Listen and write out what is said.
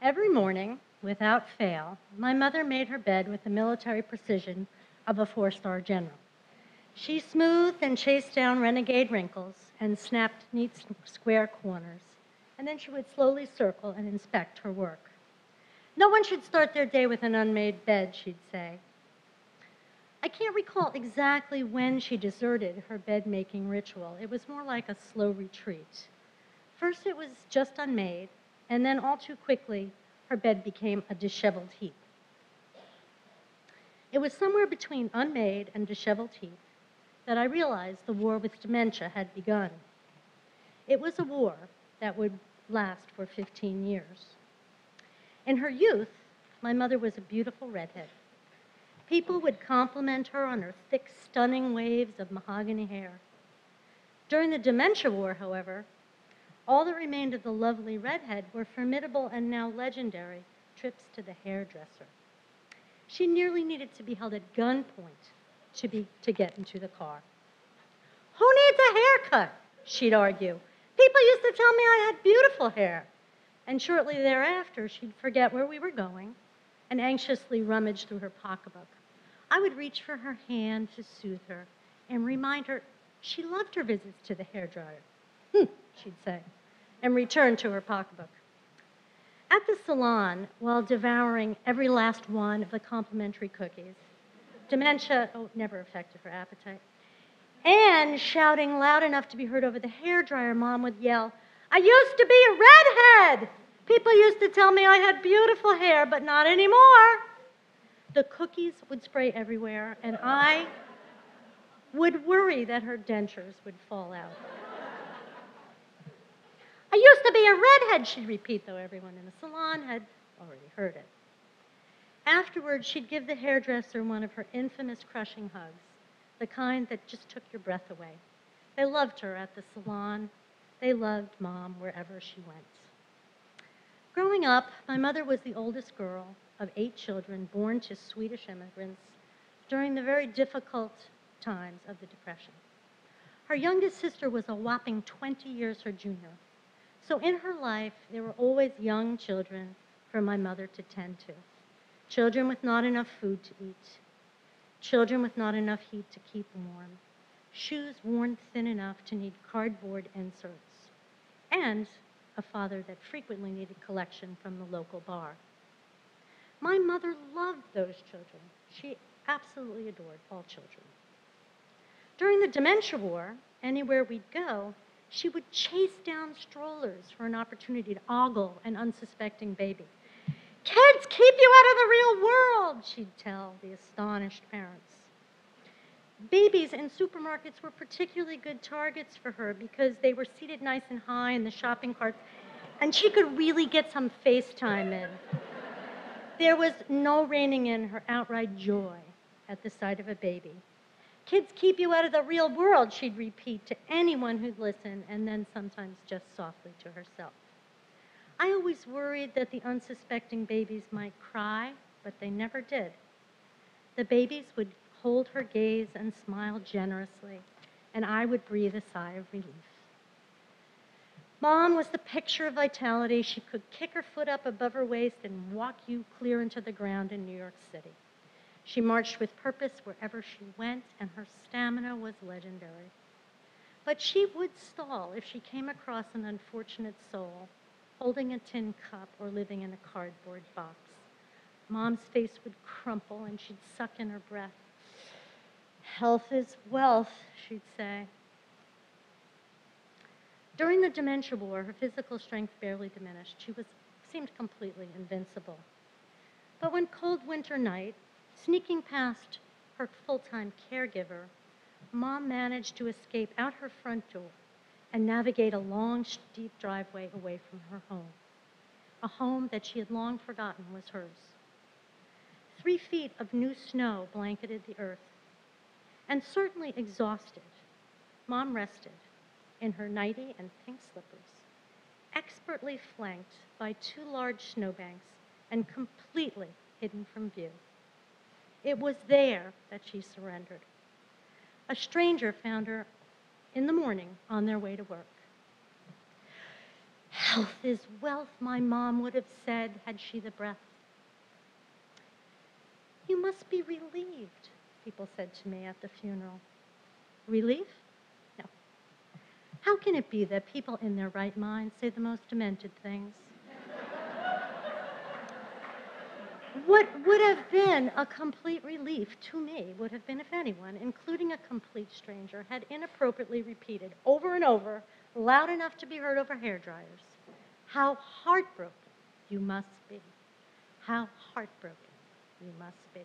Every morning, without fail, my mother made her bed with the military precision of a four star general. She smoothed and chased down renegade wrinkles and snapped neat square corners, and then she would slowly circle and inspect her work. No one should start their day with an unmade bed, she'd say. I can't recall exactly when she deserted her bed making ritual. It was more like a slow retreat. First, it was just unmade, and then all too quickly, her bed became a disheveled heap. It was somewhere between unmade and disheveled heap that I realized the war with dementia had begun. It was a war that would last for 15 years. In her youth, my mother was a beautiful redhead. People would compliment her on her thick, stunning waves of mahogany hair. During the dementia war, however, all that remained of the lovely redhead were formidable and now legendary trips to the hairdresser. She nearly needed to be held at gunpoint to, be, to get into the car. Who needs a haircut? She'd argue. People used to tell me I had beautiful hair. And shortly thereafter, she'd forget where we were going and anxiously rummage through her pocketbook. I would reach for her hand to soothe her and remind her she loved her visits to the hairdryer. Hmm, she'd say, and return to her pocketbook. At the salon, while devouring every last one of the complimentary cookies, dementia oh, never affected her appetite, and shouting loud enough to be heard over the hairdryer, mom would yell, I used to be a redhead! People used to tell me I had beautiful hair, but not anymore. The cookies would spray everywhere, and I would worry that her dentures would fall out. I used to be a redhead, she'd repeat, though everyone in the salon had already heard it. Afterwards, she'd give the hairdresser one of her infamous crushing hugs, the kind that just took your breath away. They loved her at the salon. They loved mom wherever she went. Growing up, my mother was the oldest girl of eight children born to Swedish immigrants during the very difficult times of the Depression. Her youngest sister was a whopping 20 years her junior. So in her life, there were always young children for my mother to tend to. Children with not enough food to eat, children with not enough heat to keep warm, shoes worn thin enough to need cardboard inserts, and a father that frequently needed collection from the local bar. My mother loved those children. She absolutely adored all children. During the dementia war, anywhere we'd go, she would chase down strollers for an opportunity to ogle an unsuspecting baby. Kids, keep you out of the real world, she'd tell the astonished parents. Babies in supermarkets were particularly good targets for her because they were seated nice and high in the shopping carts, and she could really get some FaceTime in. There was no reining in her outright joy at the sight of a baby. Kids keep you out of the real world, she'd repeat to anyone who'd listen, and then sometimes just softly to herself. I always worried that the unsuspecting babies might cry, but they never did. The babies would hold her gaze and smile generously, and I would breathe a sigh of relief. Mom was the picture of vitality. She could kick her foot up above her waist and walk you clear into the ground in New York City. She marched with purpose wherever she went, and her stamina was legendary. But she would stall if she came across an unfortunate soul holding a tin cup or living in a cardboard box. Mom's face would crumple and she'd suck in her breath. Health is wealth, she'd say. During the dementia war, her physical strength barely diminished. She was, seemed completely invincible. But one cold winter night, sneaking past her full time caregiver, Mom managed to escape out her front door and navigate a long, steep driveway away from her home, a home that she had long forgotten was hers. Three feet of new snow blanketed the earth, and certainly exhausted, Mom rested in her nightie and pink slippers, expertly flanked by two large snowbanks and completely hidden from view. It was there that she surrendered. A stranger found her in the morning on their way to work. Health is wealth, my mom would have said, had she the breath. You must be relieved, people said to me at the funeral. Relief? No. How can it be that people in their right mind say the most demented things? What would have been a complete relief to me would have been if anyone, including a complete stranger, had inappropriately repeated over and over, loud enough to be heard over hair dryers, how heartbroken you must be. How heartbroken you must be.